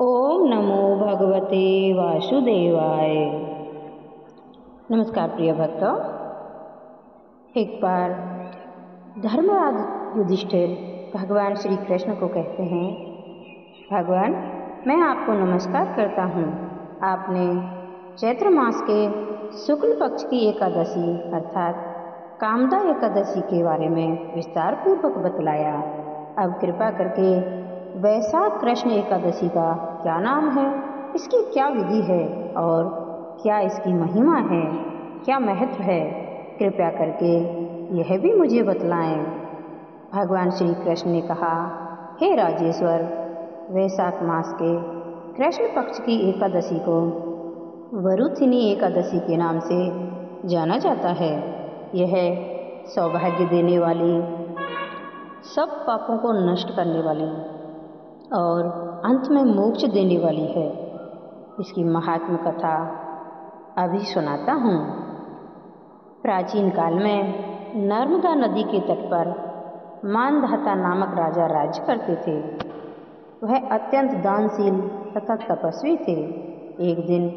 ओम नमो भगवते वासुदेवाय। नमस्कार प्रिय भक्तों। एक बार धर्मराज युधिष्ठिर भगवान श्री कृष्ण को कहते हैं, भगवान, मैं आपको नमस्कार करता हूँ। आपने चैत्र मास के शुक्ल पक्ष की एकादशी अर्थात कामदा एकादशी के बारे में विस्तार पूर्वक बतलाया। अब कृपा करके वैशाख कृष्ण एकादशी का क्या नाम है? इसकी क्या विधि है? और क्या इसकी महिमा है? क्या महत्व है? कृपया करके यह भी मुझे बतलाएँ। भगवान श्री कृष्ण ने कहा, हे राजेश्वर, वैशाख मास के कृष्ण पक्ष की एकादशी को वरुथिनी एकादशी के नाम से जाना जाता है। यह सौभाग्य देने वाली सब पापों को नष्ट करने वाली और अंत में मोक्ष देने वाली है। इसकी महात्म कथा अभी सुनाता हूँ। प्राचीन काल में नर्मदा नदी के तट पर मानधाता नामक राजा राज्य करते थे। वह अत्यंत दानशील तथा तपस्वी थे। एक दिन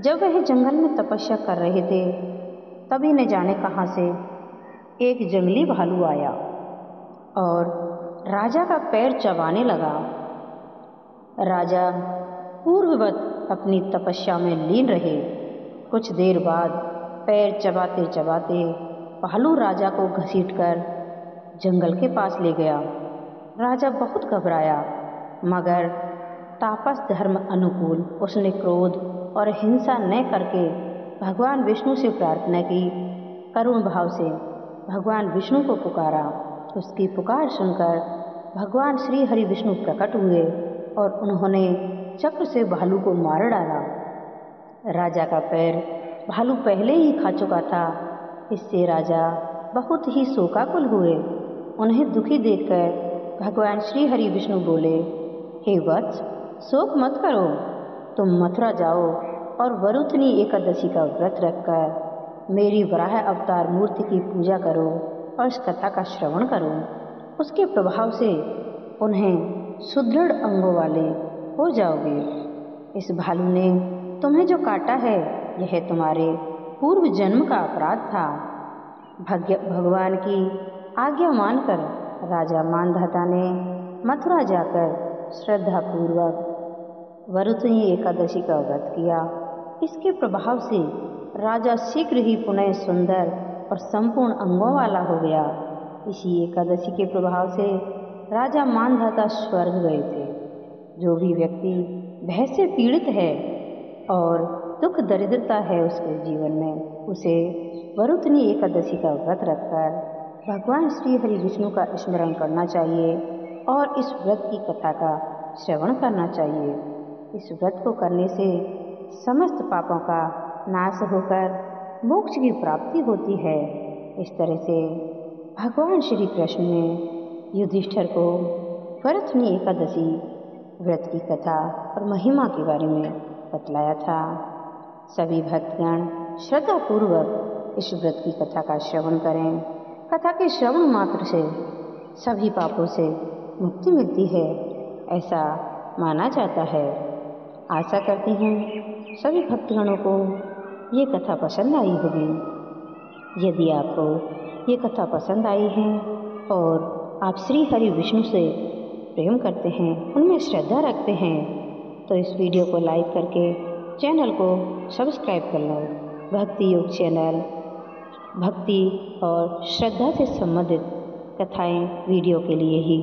जब वह जंगल में तपस्या कर रहे थे तभी न जाने कहाँ से एक जंगली भालू आया और राजा का पैर चबाने लगा। राजा, पूर्ववत अपनी तपस्या में लीन रहे। कुछ देर बाद पैर चबाते चबाते पहलू राजा को घसीटकर जंगल के पास ले गया। राजा बहुत घबराया, मगर तापस धर्म अनुकूल, उसने क्रोध और हिंसा न करके भगवान विष्णु से प्रार्थना की। करुण भाव से भगवान विष्णु को पुकारा। उसकी पुकार सुनकर भगवान श्री हरि विष्णु प्रकट हुए। और उन्होंने चक्र से भालू को मार डाला। राजा का पैर भालू पहले ही खा चुका था। इससे राजा बहुत ही शोकाकुल हुए। उन्हें दुखी देखकर भगवान श्री हरि विष्णु बोले, हे वत्स, शोक मत करो। तुम मथुरा जाओ और वरुथनी एकादशी का व्रत रखकर मेरी वराह अवतार मूर्ति की पूजा करो और इस कथा का श्रवण करो। उसके प्रभाव से उन्हें सुदृढ़ अंगों वाले हो जाओगे। इस भालू ने तुम्हें जो काटा है, यह तुम्हारे पूर्व जन्म का अपराध था। भग्य, भगवान की आज्ञा मानकर राजा मानधाता ने मथुरा जाकर श्रद्धापूर्वक वरुथनी एकादशी का व्रत किया। इसके प्रभाव से राजा शीघ्र ही पुनः सुंदर और संपूर्ण अंगों वाला हो गया। इसी एकादशी के प्रभाव से राजा मानधाता स्वर्ग गए थे। जो भी व्यक्ति भय से पीड़ित है और दुख दरिद्रता है उसके जीवन में, उसे वरुतनी एकादशी का व्रत रखकर भगवान श्री हरि विष्णु का स्मरण करना चाहिए और इस व्रत की कथा का श्रवण करना चाहिए। इस व्रत को करने से समस्त पापों का नाश होकर मोक्ष की प्राप्ति होती है। इस तरह से भगवान श्री कृष्ण ने युधिष्ठर को भरतनी एकादशी व्रत की कथा और महिमा के बारे में बतलाया था। सभी भक्तगण श्रद्धापूर्वक इस व्रत की कथा का श्रवण करें। कथा के श्रवण मात्र से सभी पापों से मुक्ति मिलती है, ऐसा माना जाता है। आशा करती हूँ सभी भक्तगणों को ये कथा पसंद आई होगी। यदि आपको ये कथा पसंद आई है और आप श्री हरि विष्णु से प्रेम करते हैं, उनमें श्रद्धा रखते हैं तो इस वीडियो को लाइक करके चैनल को सब्सक्राइब कर लो। भक्ति योग चैनल, भक्ति और श्रद्धा से संबंधित कथाएँ वीडियो के लिए ही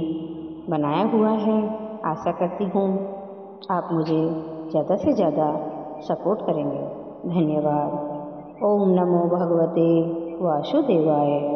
बनाया हुआ है। आशा करती हूँ आप मुझे ज़्यादा से ज़्यादा सपोर्ट करेंगे। धन्यवाद। ओम नमो भगवते वासुदेवाय।